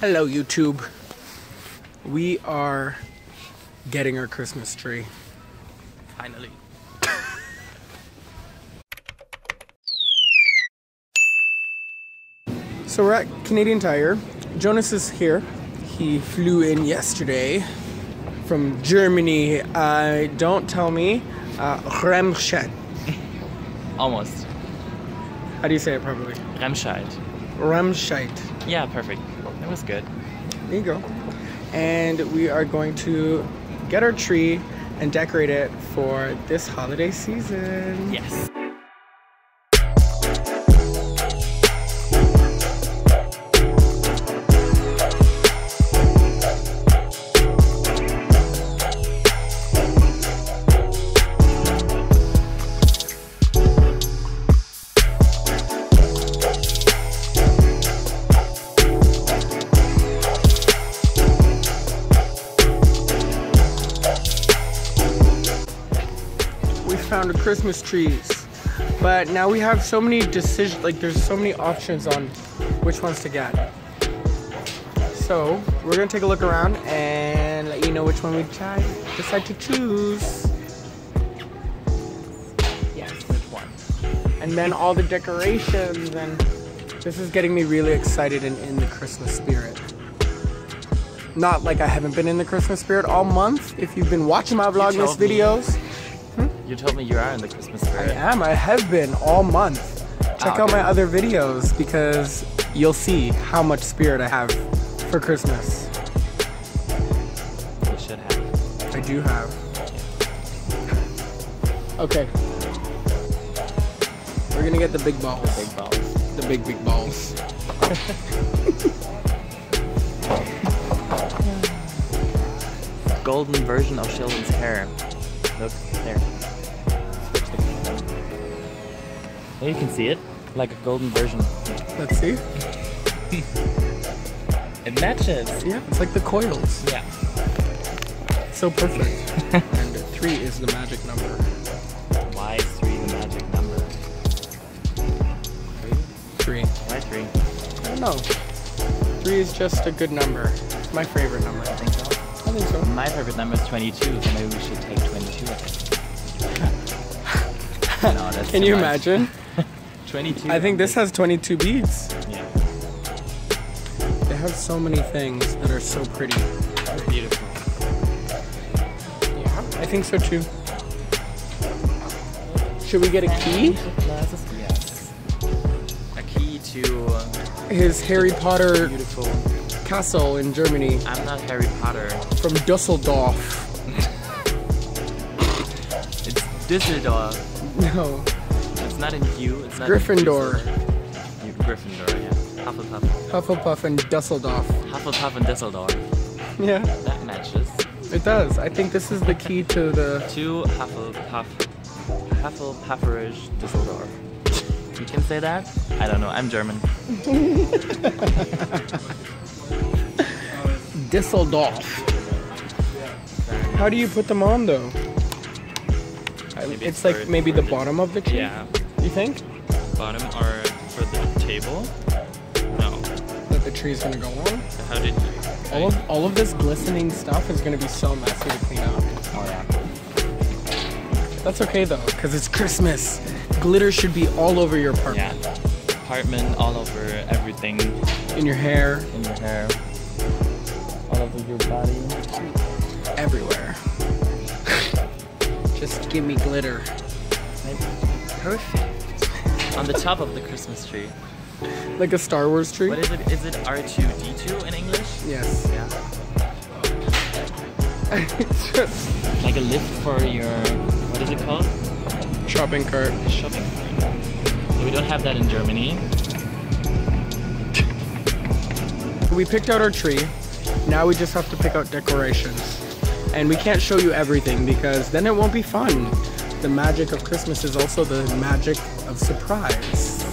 Hello, YouTube. We are getting our Christmas tree. Finally. So we're at Canadian Tire. Jonas is here. He flew in yesterday from Germany. Uh, don't tell me. Uh, Remscheid. Almost. How do you say it properly? Remscheid. Remscheid. Yeah, perfect. That was good. There you go. And we are going to get our tree and decorate it for this holiday season. Yes. Found Christmas trees, but now we have so many decisions. Like there's so many options on which ones to get. So we're gonna take a look around and let you know which one we decide to choose. Yes, which one? And then all the decorations and this is getting me really excited and in the Christmas spirit. Not like I haven't been in the Christmas spirit all month. If you've been watching my Vlogmas videos, You told me you are in the Christmas spirit. I am. I have been all month. Check Ah, out my other videos because you'll see how much spirit I have for Christmas. You should have. I do have. Okay. We're gonna get the big balls. The Big balls. The big, big balls. Golden version of Sheldon's hair. Look, there. There you can see it. Like a golden version. Let's see. It matches. Yeah, it's like the coils. Yeah. So perfect. and three is the magic number. Why is three the magic number? Three? Three. Why three? I don't know. Three is just a good number. It's my favorite number. I think so. I think so. My favorite number is 22, so maybe we should take 22. no, that's Can you much. imagine? 22. I think this has 22 beads. Yeah, They have so many things that are so pretty. beautiful. Yeah, I think so too. Should we get a key? Yes. A key to uh, His Harry Potter beautiful. castle in Germany I'm not Harry Potter. from Dusseldorf. It's Düsseldorf. No, It's not in you. It's not Gryffindor. In You Gryffindor, yeah. Hufflepuff. Hufflepuff and Dusseldorf. Hufflepuff and Düsseldorf. Yeah, That matches. it does. I think this is the key to the. To Hufflepuff. Hufflepufferish Düsseldorf. You can say that? I don't know. I'm German. Dusseldorf. How do you put them on though? Maybe it's it's like maybe the the- bottom of the tree. Yeah. You think Bottom or for the table? No. that the tree's gonna go on? How did you? All of all of this glistening stuff is gonna be so messy to clean up. Oh yeah. That's okay though, because it's Christmas. Glitter should be all over your apartment. Yeah. Apartment all over everything In your hair, in your hair. All over your body. everywhere. Just give me glitter. Perfect. On the top of the Christmas tree. Like a Star Wars tree? What is it? Is it R2D2 in English? Yes. Yeah. Like a lift for your what is it called? shopping cart. Shopping cart. So we don't have that in Germany. We picked out our tree. Now we just have to pick out decorations. And we can't show you everything because then it won't be fun. The magic of Christmas is also the magic of surprise.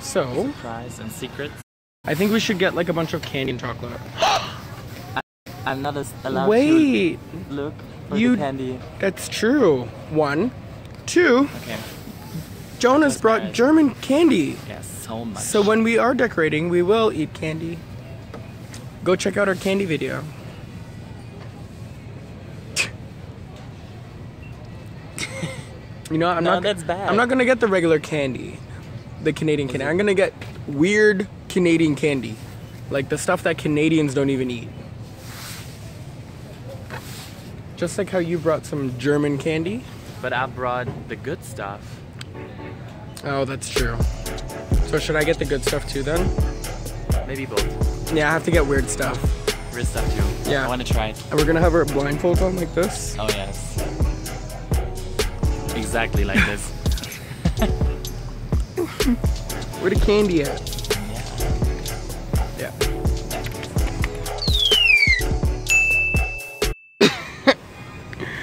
So, Surprise and secrets. I think we should get like a bunch of candy and chocolate. I'm not allowed Wait, to look for You- the candy. that's true. One, two. Okay. Jonas That's brought. German candy. Yeah, so much. So when we are decorating, we will eat candy. go check out our candy video. You know, I'm No, not. that's bad. I'm not gonna get the regular candy, the Canadian candy. I'm gonna get weird Canadian candy, like the stuff that Canadians don't even eat. Just like how you brought some German candy. But I brought the good stuff. Oh, that's true. So should I get the good stuff too then? Maybe both. Yeah, I have to get weird stuff. Weird stuff too. Yeah. I want to try it. And we're gonna have our blindfolds on like this. Oh yes. Exactly like this. Where the candy at? Yeah.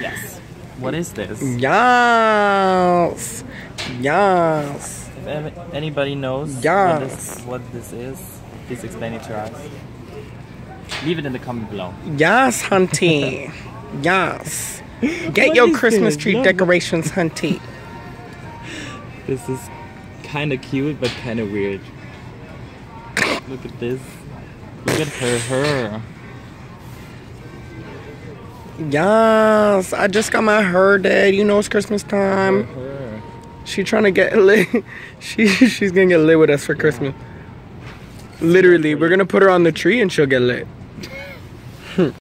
Yes. What is this? Yes. Yes. If anybody knows what, this, what this is, please explain it to us. Leave it in the comment below. Yes, hunty. yes. Get What your Christmas tree No. decorations, hunty. This is kind of cute, but kind of weird. Look at this. Look at her, her. Yes, I just got my hair did. You know it's Christmas time. her. She trying to get lit. She she's gonna get lit with us for Christmas. Literally, we're gonna put her on the tree and she'll get lit.